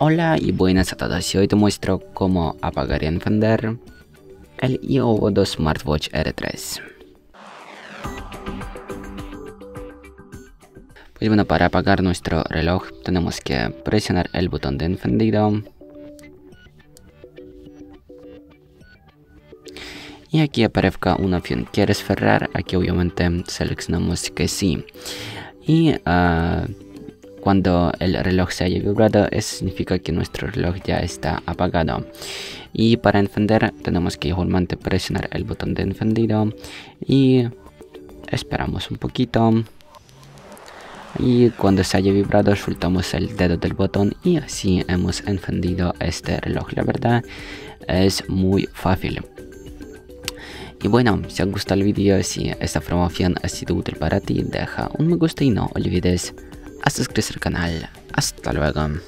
Hola y buenas a todos, hoy te muestro cómo apagar y encender el IOVO Smartwatch R3. Pues bueno, para apagar nuestro reloj tenemos que presionar el botón de encendido. Y aquí aparezca una opción, ¿quieres cerrar? Aquí obviamente seleccionamos que sí. Y uh, cuando el reloj se haya vibrado, eso significa que nuestro reloj ya está apagado. Y para encender tenemos que igualmente presionar el botón de encendido y esperamos un poquito. Y cuando se haya vibrado soltamos el dedo del botón y así hemos encendido este reloj. La verdad es muy fácil. Y bueno, si os gusta el vídeo, si esta información ha sido útil para ti, deja un me gusta y no olvides a suscribirse al canal. Hasta luego.